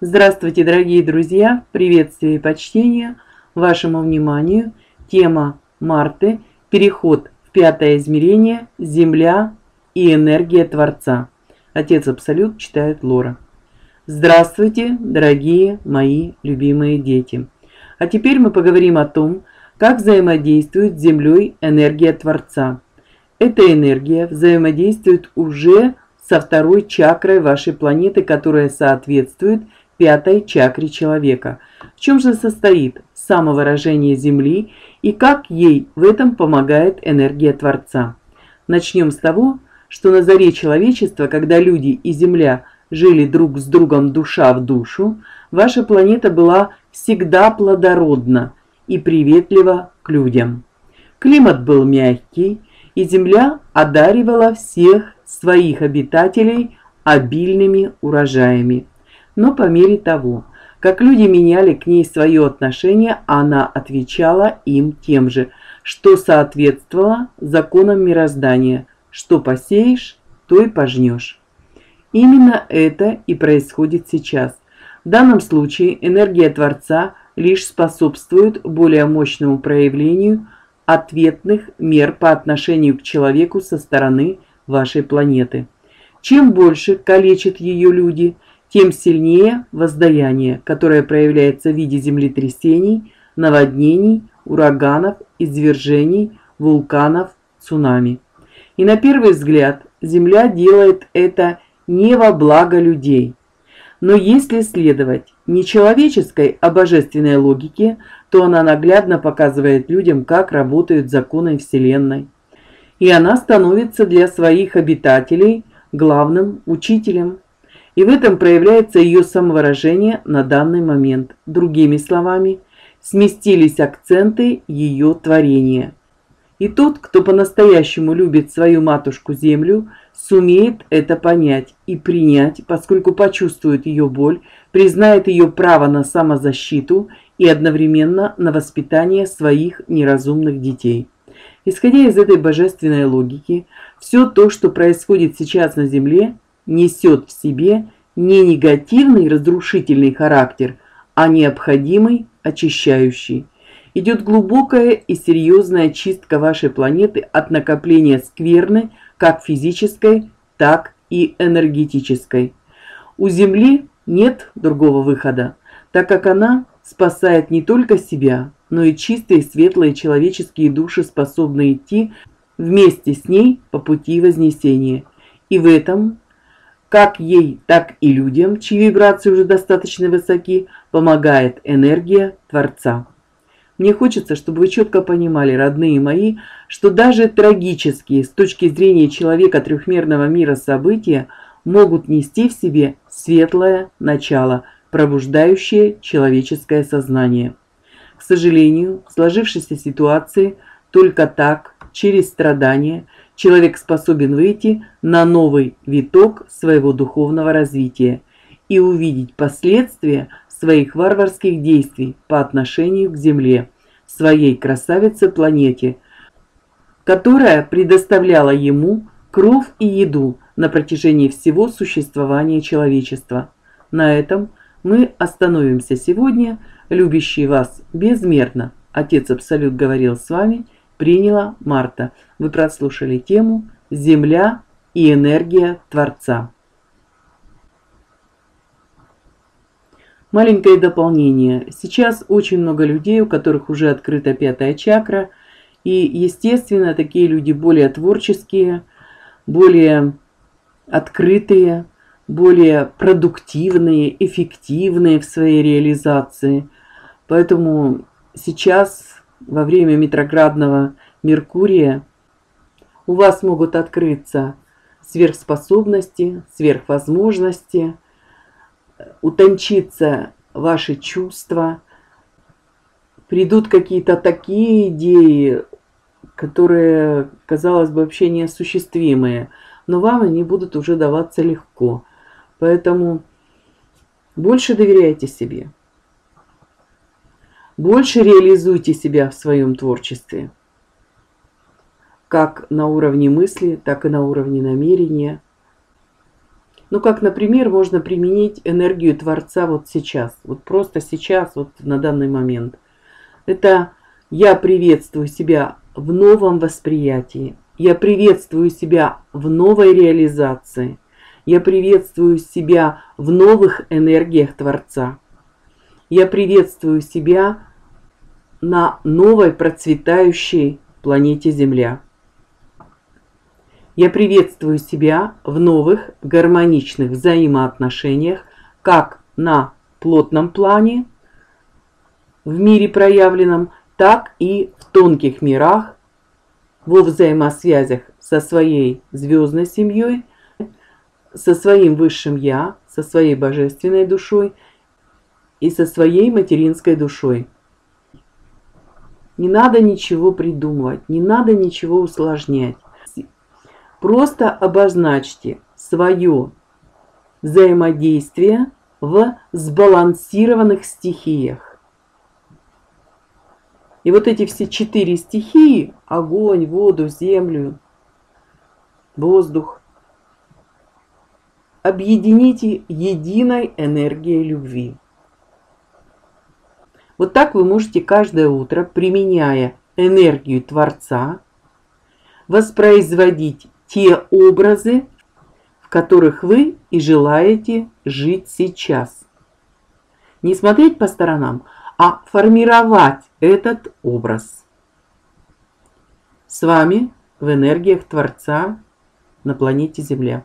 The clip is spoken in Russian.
Здравствуйте, дорогие друзья! Приветствие и почтение вашему вниманию. Тема Марты – переход в пятое измерение, Земля и энергия Творца. Отец Абсолют читает Лора. Здравствуйте, дорогие мои любимые дети! А теперь мы поговорим о том, как взаимодействует с Землей энергия Творца. Эта энергия взаимодействует уже со второй чакрой вашей планеты, которая соответствует пятой чакре человека. В чем же состоит самовыражение Земли и как ей в этом помогает энергия Творца? Начнем с того, что на заре человечества, когда люди и Земля жили друг с другом душа в душу, ваша планета была всегда плодородна и приветлива к людям. Климат был мягкий, и Земля одаривала всех своих обитателей обильными урожаями. Но по мере того, как люди меняли к ней свое отношение, она отвечала им тем же, что соответствовало законам мироздания: что посеешь, то и пожнешь. Именно это и происходит сейчас. В данном случае энергия Творца лишь способствует более мощному проявлению ответных мер по отношению к человеку со стороны вашей планеты. Чем больше калечат ее люди, тем сильнее воздаяние, которое проявляется в виде землетрясений, наводнений, ураганов, извержений, вулканов, цунами. И на первый взгляд Земля делает это не во благо людей. Но если следовать не человеческой, а божественной логике, то она наглядно показывает людям, как работают законы Вселенной и она становится для своих обитателей главным учителем. И в этом проявляется ее самовыражение на данный момент. Другими словами, сместились акценты ее творения. И тот, кто по-настоящему любит свою матушку Землю, сумеет это понять и принять, поскольку почувствует ее боль, признает ее право на самозащиту и одновременно на воспитание своих неразумных детей. Исходя из этой божественной логики, все то, что происходит сейчас на Земле, несет в себе не негативный разрушительный характер, а необходимый очищающий. Идет глубокая и серьезная чистка вашей планеты от накопления скверны, как физической, так и энергетической. У Земли нет другого выхода, так как она спасает не только себя, но и чистые светлые человеческие души способны идти вместе с ней по пути вознесения. И в этом, как ей, так и людям, чьи вибрации уже достаточно высоки, помогает энергия Творца. Мне хочется, чтобы вы четко понимали, родные мои, что даже трагические с точки зрения человека трехмерного мира события могут нести в себе светлое начало, пробуждающее человеческое сознание. К сожалению, в сложившейся ситуации только так, через страдания, человек способен выйти на новый виток своего духовного развития и увидеть последствия своих варварских действий по отношению к Земле, своей красавице-планете, которая предоставляла ему кров и еду на протяжении всего существования человечества. На этом мы остановимся сегодня – любящий вас безмерно. Отец Абсолют говорил с вами, приняла Марта. Вы прослушали тему Земля и энергия Творца. Маленькое дополнение. Сейчас очень много людей, у которых уже открыта пятая чакра, и, естественно, такие люди более творческие, более открытые, более продуктивные, эффективные в своей реализации. Поэтому сейчас, во время метроградного Меркурия, у вас могут открыться сверхспособности, сверхвозможности, утончиться ваши чувства, придут какие-то такие идеи, которые, казалось бы, вообще неосуществимые, но вам они будут уже даваться легко. Поэтому больше доверяйте себе. Больше реализуйте себя в своем творчестве. Как на уровне мысли, так и на уровне намерения. Ну, как, например, можно применить энергию Творца вот сейчас, вот просто сейчас, вот на данный момент. Это я приветствую себя в новом восприятии, я приветствую себя в новой реализации, я приветствую себя в новых энергиях Творца. Я приветствую себя на новой процветающей планете Земля. Я приветствую себя в новых гармоничных взаимоотношениях как на плотном плане, в мире проявленном, так и в тонких мирах, во взаимосвязях со своей звездной семьей, со своим высшим Я, со своей божественной душой и со своей материнской душой. Не надо ничего придумывать, не надо ничего усложнять. Просто обозначьте свое взаимодействие в сбалансированных стихиях. И вот эти все четыре стихии – огонь, воду, землю, воздух – объедините единой энергией любви. Вот так вы можете каждое утро, применяя энергию Творца, воспроизводить те образы, в которых вы и желаете жить сейчас. Не смотреть по сторонам, а формировать этот образ. С вами в энергиях Творца на планете Земля.